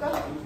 go.